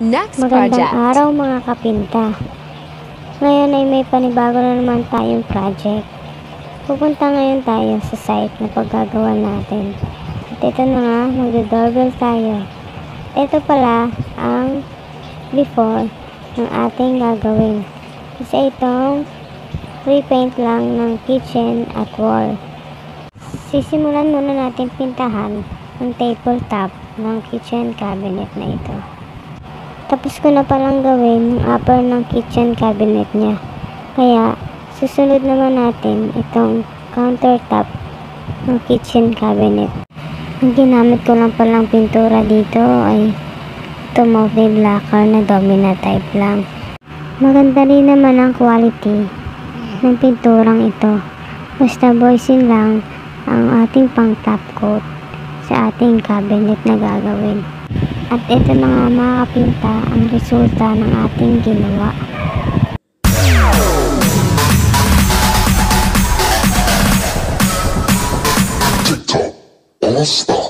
Next Magandang project. araw mga kapinta. Ngayon ay may panibago na naman tayong project. Pupunta ngayon tayo sa site na paggagawa natin. At ito na nga, magdodoorbell tayo. Ito pala ang before ng ating gagawin. Isa itong repaint lang ng kitchen at wall. Sisimulan muna natin pintahan ang tabletop ng kitchen cabinet na ito. Tapos ko na palang gawin ang upper ng kitchen cabinet niya. Kaya, susunod naman natin itong countertop ng kitchen cabinet. Ang ginamit ko lang palang pintura dito ay automotive lacquer na domina type lang. Maganda rin naman ang quality ng pinturang ito. Basta boysin lang ang ating pang top coat sa ating cabinet na gagawin. At ito na nga mga kapinta ang resulta ng ating ginawa. TikTok All Star.